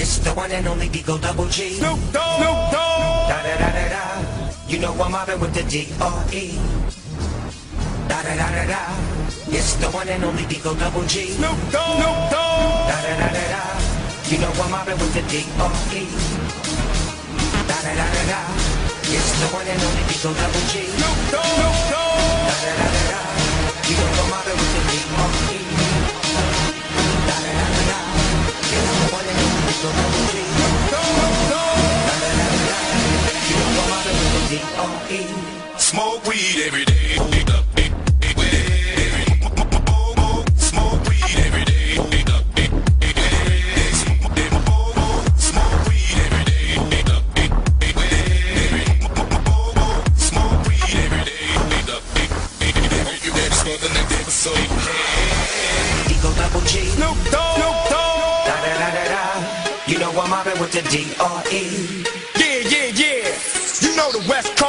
It's the one and only D-O Double G. Snoop Dogg. Snoop Dogg. Da da da da da. You know I'm mobbing with the D-R-E. Da da da da da. It's the one and only D-O Double G. Snoop Dogg. Snoop Dogg. Da da da da da. You know I'm mobbing with the D-R-E. Da da da da da. It's the one and only D-O Double G. Snoop Dogg. Snoop Dogg. Da da da da da. You know I'm mobbing with the D-R-E. You ready for the next episode? Double G. Snoop Dogg. Snoop Dogg. Da da da da da. You know I'm mobbing with the D-R-E. Yeah, yeah, yeah. You know the West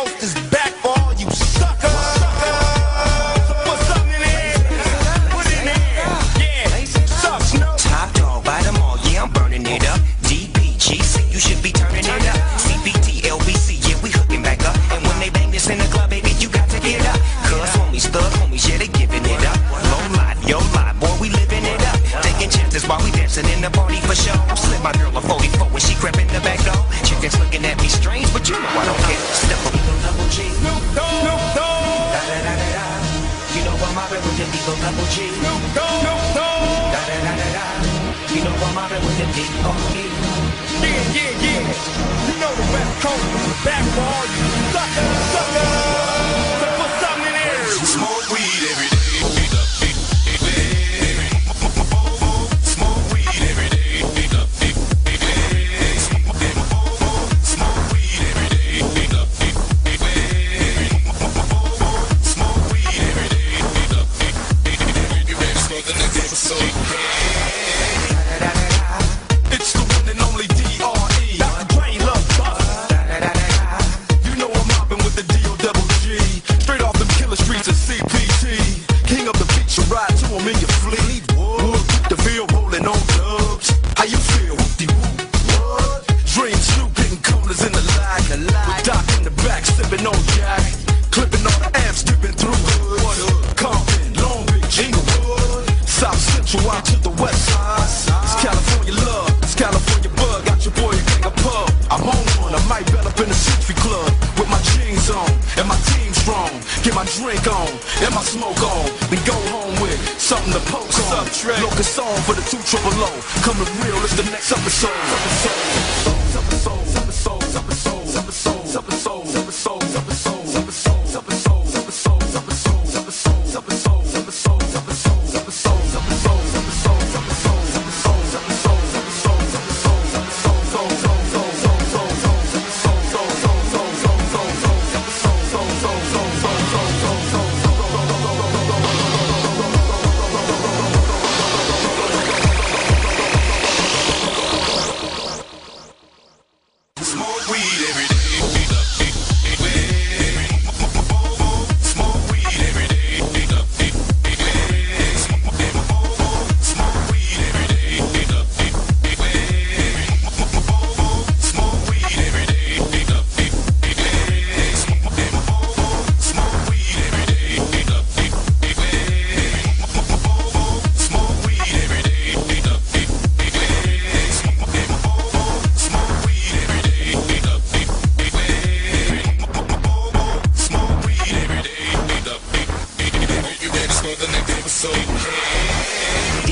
Chances while we dancing in the party for show. Slip my girl a 44 when she crept in the back door. Chickens looking at me strange, but you know I don't care. Step up, double G. Snoop Dogg. Snoop Dogg. Da da da da da. You know I'm mobbing with the Eagle double G. Snoop Dogg. Snoop Dogg. Da da da da da. You know I'm mobbing with the D-R-E. Yeah, yeah, yeah. You know the West Coast back for all you suckers. coffee club with my jeans on and my team strong. Get my drink on and my smoke on, then go home with something to poke What's on. Up, Locus on for the two triple O. Coming real, it's the next episode. Episode, episode, episode, episode, episode, episode, episode.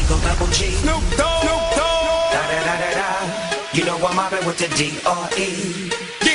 D-O double G. Snoop Dogg. Snoop Dogg. Da da da da da. You know I'm mobbing with the D-R-E.